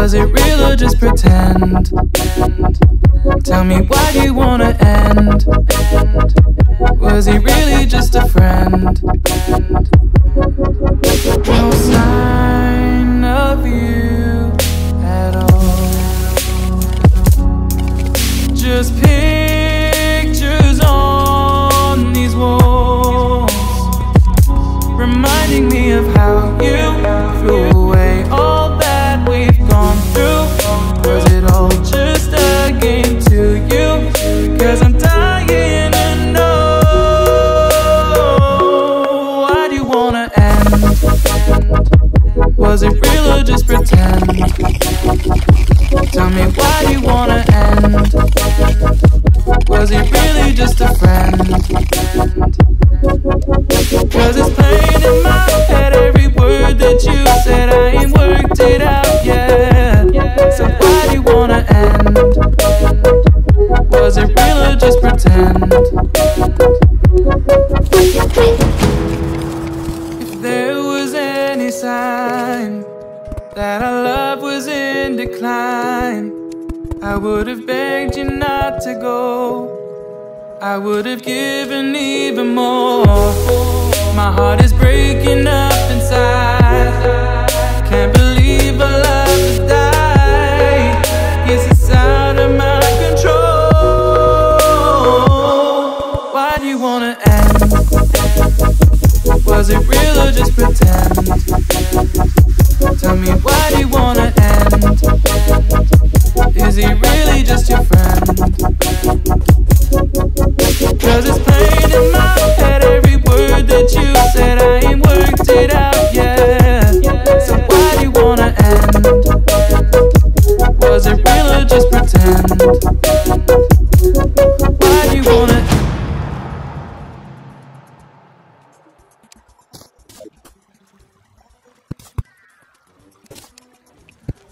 Was it real or just pretend? Tell me why do you wanna end? Was he really just a friend? No just pretend? Tell me why you wanna end? Was he really just a friend? Cause it's plain in my head every word that you said I ain't worked it out I would have given even more. My heart is breaking up inside. Can't believe our love has died. Guess it's out of my control. Why do you wanna end? Was it real or just pretend? Tell me why do you wanna end? Is he really